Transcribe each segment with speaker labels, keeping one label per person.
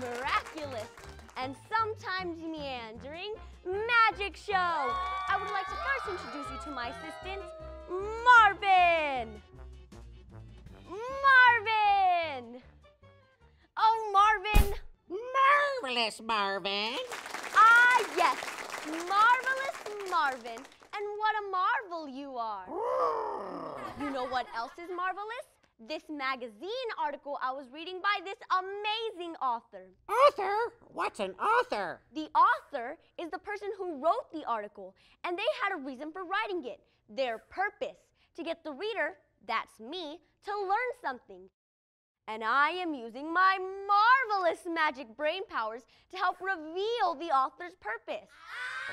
Speaker 1: miraculous, and sometimes meandering magic show. I would like to first introduce you to my assistant, Marvin. Marvin! Oh, Marvin!
Speaker 2: Marvelous, Marvin.
Speaker 1: Ah, yes, marvelous Marvin. And what a marvel you are. You know what else is marvelous? This magazine article I was reading by this amazing author.
Speaker 2: Author? What's an author?
Speaker 1: The author is the person who wrote the article, and they had a reason for writing it. Their purpose to get the reader, that's me, to learn something. And I am using my marvelous magic brain powers to help reveal the author's purpose.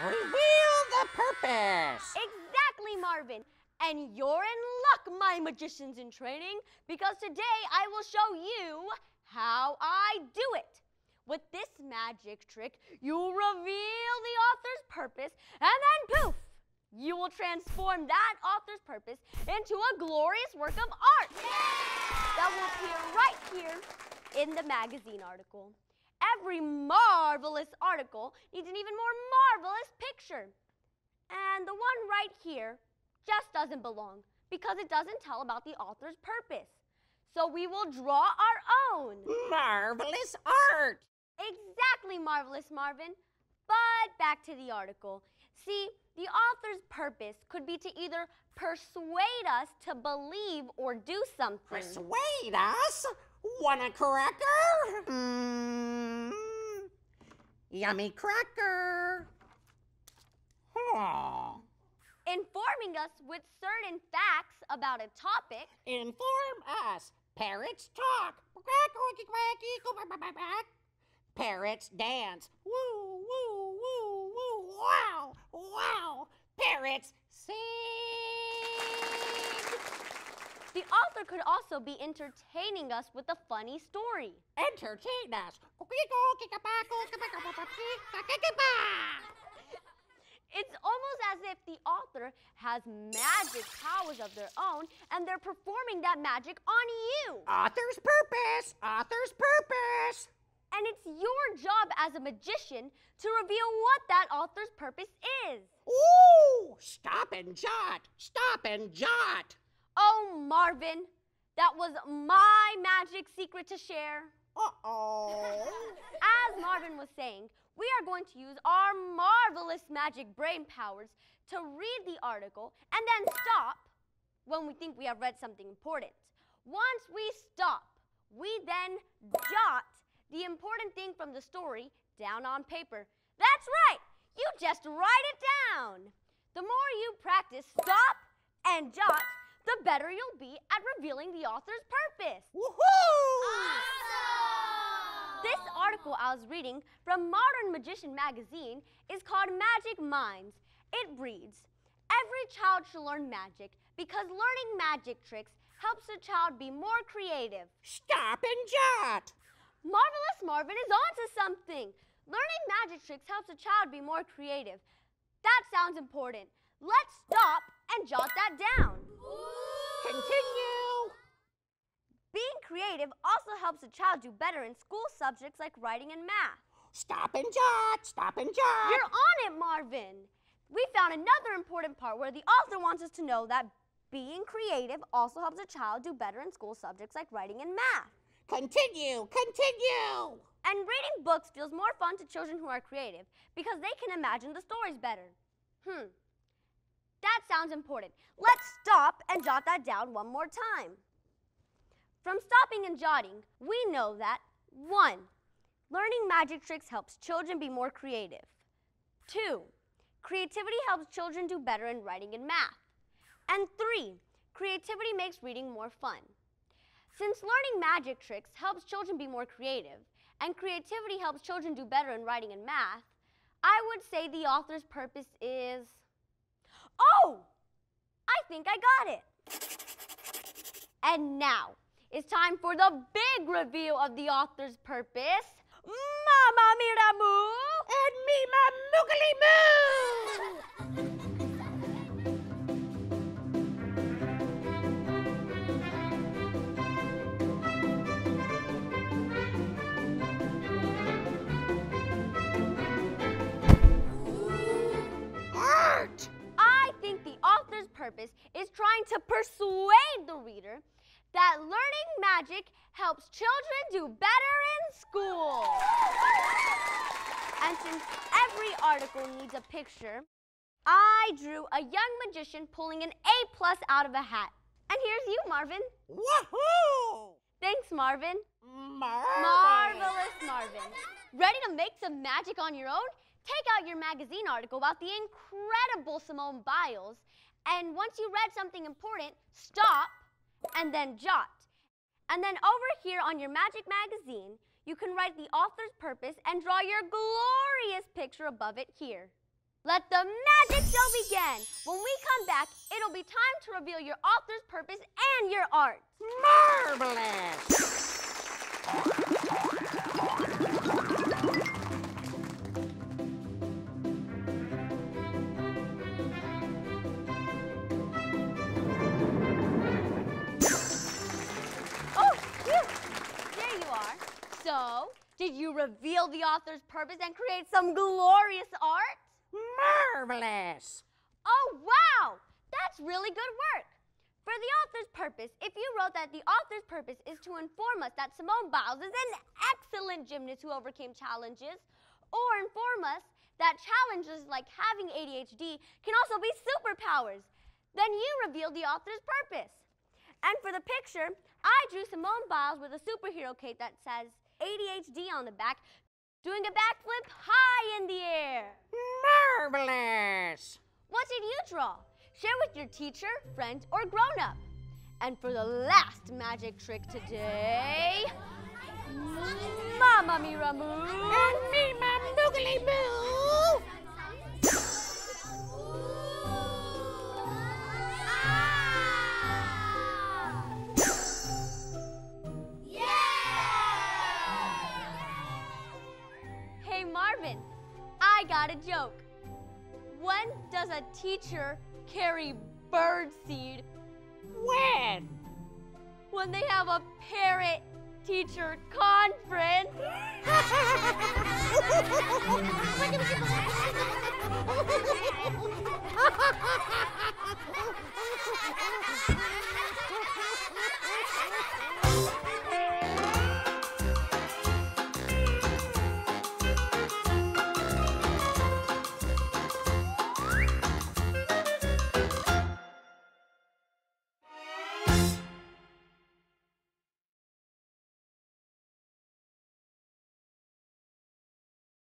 Speaker 2: Reveal the purpose.
Speaker 1: Exactly, Marvin. And you're in luck, my magicians in training, because today I will show you how I do it. With this magic trick, you'll reveal the author's purpose, and then poof, you will transform that author's purpose into a glorious work of art that will appear right here in the magazine article. Every marvelous article needs an even more marvelous picture. And the one right here just doesn't belong because it doesn't tell about the author's purpose. So we will draw our own.
Speaker 2: Marvelous art.
Speaker 1: Exactly, Marvelous Marvin. But back to the article. See, the author's purpose could be to either persuade us to believe or do something.
Speaker 2: Persuade us? Want a cracker? Mmm. Yummy cracker. Oh.
Speaker 1: Informing us with certain facts about a topic.
Speaker 2: Inform us. Parrots talk. Parrots dance. Woo, woo, woo, woo. Wow, wow. Parrots sing.
Speaker 1: The author could also be entertaining us with a funny story.
Speaker 2: Entertain us.
Speaker 1: It's almost as if the author has magic powers of their own and they're performing that magic on you.
Speaker 2: Author's purpose. Author's purpose.
Speaker 1: And it's your job as a magician to reveal what that author's purpose is.
Speaker 2: Ooh! Stop and jot. Stop and jot.
Speaker 1: Oh, Marvin, that was my magic secret to share.
Speaker 2: Uh-oh.
Speaker 1: As Marvin was saying, we are going to use our marvelous magic brain powers to read the article and then stop when we think we have read something important. Once we stop, we then jot the important thing from the story down on paper. That's right, you just write it down. The more you practice stop and jot, the better you'll be at revealing the author's purpose.
Speaker 2: Woohoo!
Speaker 1: This article I was reading from Modern Magician magazine is called Magic Minds. It reads Every child should learn magic because learning magic tricks helps a child be more creative.
Speaker 2: Stop and jot.
Speaker 1: Marvelous Marvin is onto something. Learning magic tricks helps a child be more creative. That sounds important. Let's stop and jot that down.
Speaker 2: Continue.
Speaker 1: Being creative also helps a child do better in school subjects like writing and math.
Speaker 2: Stop and jot. Stop and jot.
Speaker 1: You're on it, Marvin. We found another important part where the author wants us to know that being creative also helps a child do better in school subjects like writing and math.
Speaker 2: Continue. Continue.
Speaker 1: And reading books feels more fun to children who are creative because they can imagine the stories better. Hmm. That sounds important. Let's stop and jot that down one more time. From stopping and jotting, we know that 1. Learning magic tricks helps children be more creative. 2. Creativity helps children do better in writing and math. And 3. Creativity makes reading more fun. Since learning magic tricks helps children be more creative, and creativity helps children do better in writing and math, I would say the author's purpose is. Oh! I think I got it! And now, it's time for the big reveal of the author's purpose. Mama Mira Moo!
Speaker 2: And my Moogly Art!
Speaker 1: I think the author's purpose is trying to persuade the reader that learning magic helps children do better in school. And since every article needs a picture, I drew a young magician pulling an A plus out of a hat. And here's you, Marvin.
Speaker 2: Woohoo!
Speaker 1: Thanks, Marvin.
Speaker 2: Marvelous.
Speaker 1: Marvelous, Marvin. Ready to make some magic on your own? Take out your magazine article about the incredible Simone Biles, and once you read something important, stop and then jot. And then over here on your magic magazine, you can write the author's purpose and draw your glorious picture above it here. Let the magic show begin. When we come back, it'll be time to reveal your author's purpose and your art.
Speaker 2: Marvelous.
Speaker 1: Did you reveal the author's purpose and create some glorious art?
Speaker 2: Marvelous.
Speaker 1: Oh, wow! That's really good work. For the author's purpose, if you wrote that the author's purpose is to inform us that Simone Biles is an excellent gymnast who overcame challenges, or inform us that challenges like having ADHD can also be superpowers, then you revealed the author's purpose. And for the picture, I drew Simone Biles with a superhero cape that says ADHD on the back, doing a backflip high in the air.
Speaker 2: Marvelous.
Speaker 1: What did you draw? Share with your teacher, friend, or grown up. And for the last magic trick today, Mama Mira Moo.
Speaker 2: And me, my moogly moo.
Speaker 1: Marvin, I got a joke. When does a teacher carry bird seed?
Speaker 2: When?
Speaker 1: When they have a parent teacher conference.